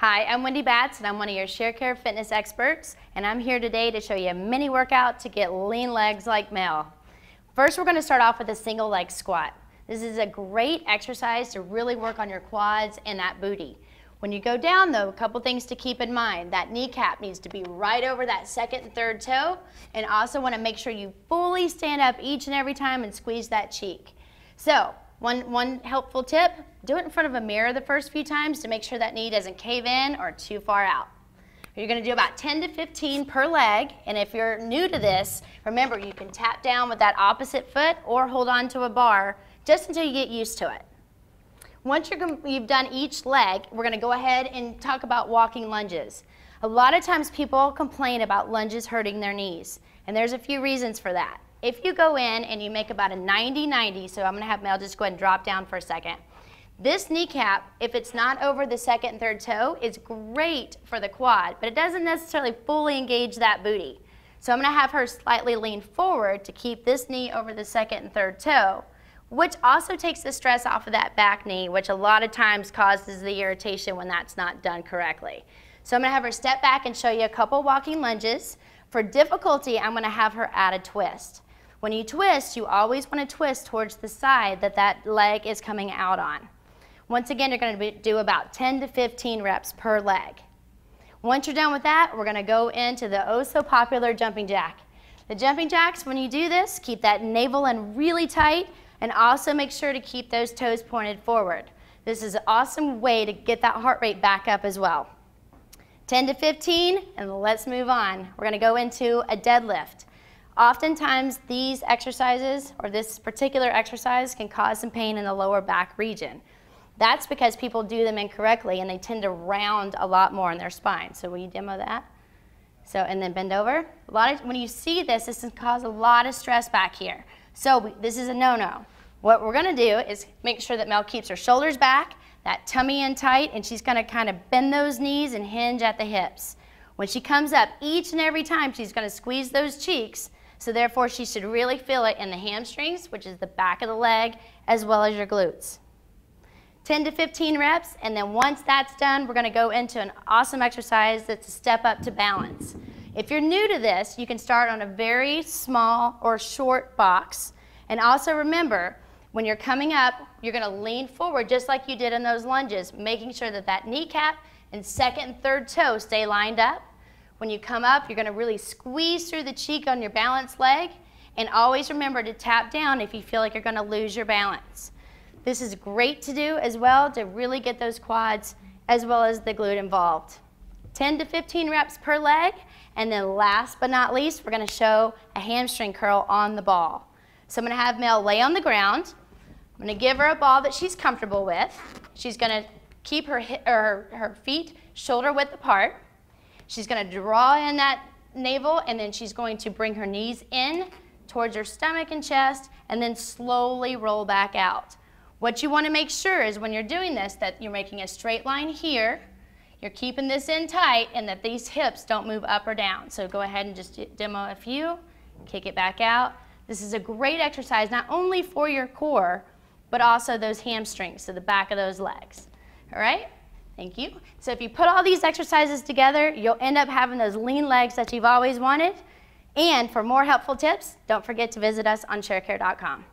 Hi, I'm Wendy Batts and I'm one of your Sharecare fitness experts and I'm here today to show you a mini workout to get lean legs like Mel. First we're going to start off with a single leg squat. This is a great exercise to really work on your quads and that booty. When you go down though, a couple things to keep in mind. That kneecap needs to be right over that second and third toe and also want to make sure you fully stand up each and every time and squeeze that cheek. So one, one helpful tip, do it in front of a mirror the first few times to make sure that knee doesn't cave in or too far out. You're going to do about 10 to 15 per leg, and if you're new to this, remember you can tap down with that opposite foot or hold on to a bar just until you get used to it. Once you have done each leg, we're going to go ahead and talk about walking lunges. A lot of times people complain about lunges hurting their knees, and there's a few reasons for that. If you go in and you make about a 90-90, so I'm going to have Mel just go ahead and drop down for a second. This kneecap, if it's not over the second and third toe, is great for the quad, but it doesn't necessarily fully engage that booty. So I'm going to have her slightly lean forward to keep this knee over the second and third toe, which also takes the stress off of that back knee, which a lot of times causes the irritation when that's not done correctly. So I'm going to have her step back and show you a couple walking lunges. For difficulty, I'm going to have her add a twist. When you twist, you always want to twist towards the side that that leg is coming out on. Once again, you're going to do about 10 to 15 reps per leg. Once you're done with that, we're going to go into the oh so popular jumping jack. The jumping jacks, when you do this, keep that navel in really tight and also make sure to keep those toes pointed forward. This is an awesome way to get that heart rate back up as well. 10 to 15, and let's move on. We're going to go into a deadlift. Oftentimes, these exercises or this particular exercise can cause some pain in the lower back region. That's because people do them incorrectly and they tend to round a lot more in their spine. So will you demo that? So, and then bend over. A lot of, when you see this, this can cause a lot of stress back here. So we, this is a no-no. What we're gonna do is make sure that Mel keeps her shoulders back, that tummy in tight, and she's gonna kind of bend those knees and hinge at the hips. When she comes up, each and every time she's gonna squeeze those cheeks so therefore, she should really feel it in the hamstrings, which is the back of the leg, as well as your glutes. 10 to 15 reps, and then once that's done, we're gonna go into an awesome exercise that's a step up to balance. If you're new to this, you can start on a very small or short box. And also remember, when you're coming up, you're gonna lean forward just like you did in those lunges, making sure that that kneecap and second and third toe stay lined up. When you come up, you're going to really squeeze through the cheek on your balanced leg. And always remember to tap down if you feel like you're going to lose your balance. This is great to do as well to really get those quads as well as the glute involved. 10 to 15 reps per leg. And then last but not least, we're going to show a hamstring curl on the ball. So I'm going to have Mel lay on the ground. I'm going to give her a ball that she's comfortable with. She's going to keep her, her, her feet shoulder width apart. She's going to draw in that navel and then she's going to bring her knees in towards her stomach and chest and then slowly roll back out. What you want to make sure is when you're doing this that you're making a straight line here, you're keeping this in tight and that these hips don't move up or down. So go ahead and just demo a few, kick it back out. This is a great exercise not only for your core, but also those hamstrings, so the back of those legs. All right? Thank you. So if you put all these exercises together, you'll end up having those lean legs that you've always wanted. And for more helpful tips, don't forget to visit us on sharecare.com.